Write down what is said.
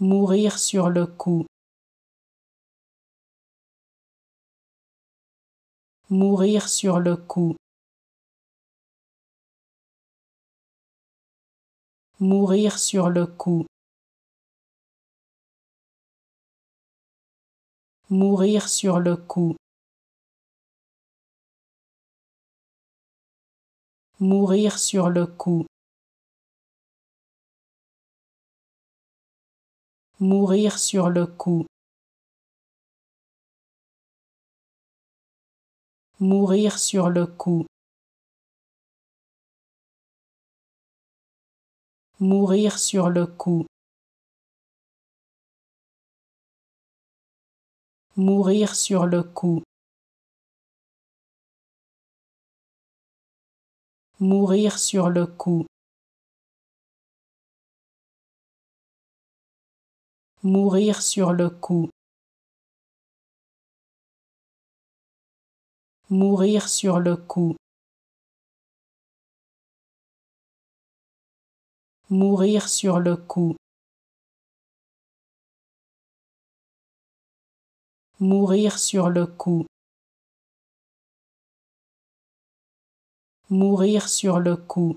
Mourir sur le coup. Mourir sur le coup. Mourir sur le coup. Mourir sur le coup. Mourir sur le coup. Mourir sur le coup. Mourir sur le coup. Mourir sur le coup. Mourir sur le coup. Mourir sur le coup. Mourir sur le coup. Mourir sur le coup. Mourir sur le coup. Mourir sur le coup. Mourir sur le coup.